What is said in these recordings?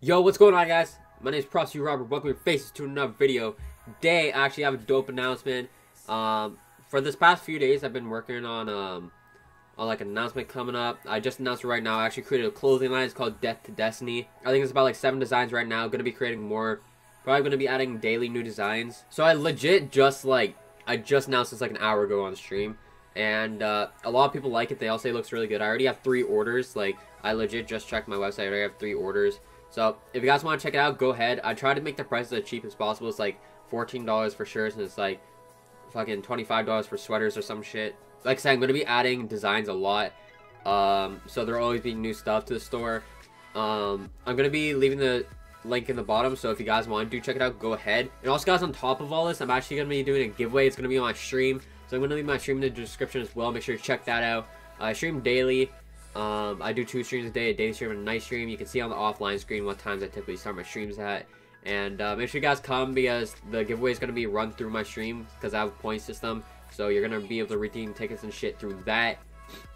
Yo, what's going on, guys? My name is Prosecute Robert. Welcome your faces to another video. Today, I actually have a dope announcement. Um, for this past few days, I've been working on um, on like an announcement coming up. I just announced it right now. I actually created a clothing line. It's called Death to Destiny. I think it's about like seven designs right now. Going to be creating more. Probably going to be adding daily new designs. So I legit just like I just announced this like an hour ago on stream and uh, a lot of people like it. They all say it looks really good. I already have three orders. Like I legit just checked my website. I already have three orders. So if you guys want to check it out, go ahead. I try to make the prices as cheap as possible. It's like $14 for shirts and it's like fucking $25 for sweaters or some shit. Like I said, I'm going to be adding designs a lot. Um, so there'll always be new stuff to the store. Um, I'm going to be leaving the link in the bottom. So if you guys want to do check it out, go ahead. And also guys, on top of all this, I'm actually going to be doing a giveaway. It's going to be on my stream. So I'm going to leave my stream in the description as well. Make sure to check that out. I stream daily. Um, I do two streams a day, a day stream and a night stream. You can see on the offline screen what times I typically start my streams at. And uh, make sure you guys come because the giveaway is going to be run through my stream because I have a point system. So you're going to be able to redeem tickets and shit through that.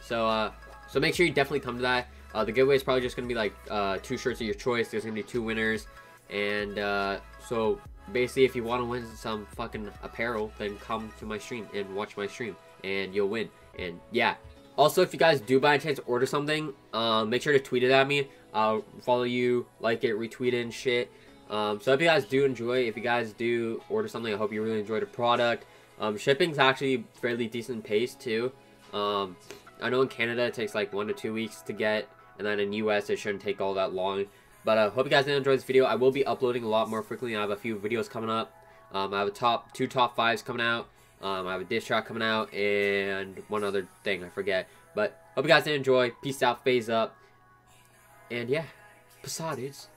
So, uh, so make sure you definitely come to that. Uh, the giveaway is probably just going to be like uh, two shirts of your choice. There's going to be two winners. And uh, so basically if you want to win some fucking apparel, then come to my stream and watch my stream. And you'll win. And yeah, also, if you guys do by a chance order something, um, make sure to tweet it at me. I'll follow you, like it, retweet it, and shit. Um, so if you guys do enjoy, if you guys do order something, I hope you really enjoy the product. Um, shipping's actually fairly decent pace too. Um, I know in Canada it takes like one to two weeks to get, and then in US it shouldn't take all that long. But I uh, hope you guys did enjoy this video. I will be uploading a lot more frequently. I have a few videos coming up. Um, I have a top two top fives coming out. Um, I have a diss track coming out and one other thing I forget. But hope you guys did enjoy. Peace out, phase up. And yeah, peace dudes.